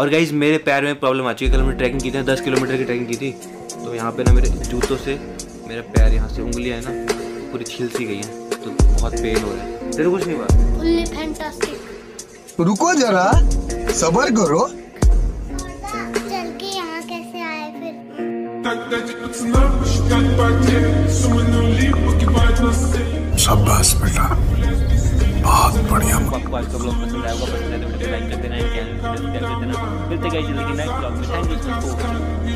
और गाइज़ मेरे पैर में प्रॉब्लम आ चुकी है। कल मैंने ट्रैकिंग की थी दस किलोमीटर की ट्रैकिंग की थी। तो यहाँ पे ना मेरे जूतों से मेरे पैर यहाँ से उंगलियाँ है ना पूरी छिल सी गई हैं। तो बहुत पेन हो रहा है। तेरे कुछ नहीं हुआ? रुको जरा सबर करो। चल के यहाँ कैसे आए फिर? शाबाश बेटा बहुत बढ़िया। आपको आज का ब्लॉग पसंद आएगा पसंद आए तो channel. You guys hit the number. We'll vlog. Thank you so much for watching.